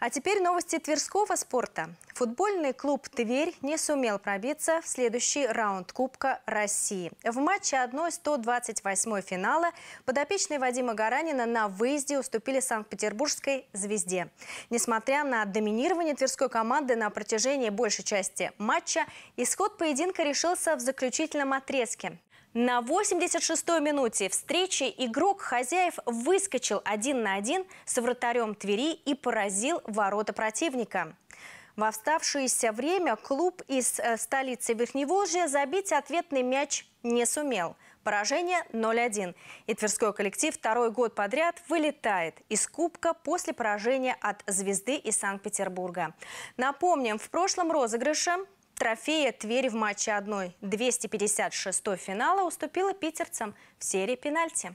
А теперь новости Тверского спорта. Футбольный клуб «Тверь» не сумел пробиться в следующий раунд Кубка России. В матче 1-128 финала подопечные Вадима Гаранина на выезде уступили Санкт-Петербургской «Звезде». Несмотря на доминирование тверской команды на протяжении большей части матча, исход поединка решился в заключительном отрезке. На 86-й минуте встречи игрок хозяев выскочил один на один с вратарем Твери и поразил ворота противника. В оставшееся время клуб из э, столицы Верхневолжья забить ответный мяч не сумел. Поражение 0-1. И Тверской коллектив второй год подряд вылетает из Кубка после поражения от «Звезды» из Санкт-Петербурга. Напомним, в прошлом розыгрыше Трофея Тверь в матче 1 256 финала уступила питерцам в серии пенальти.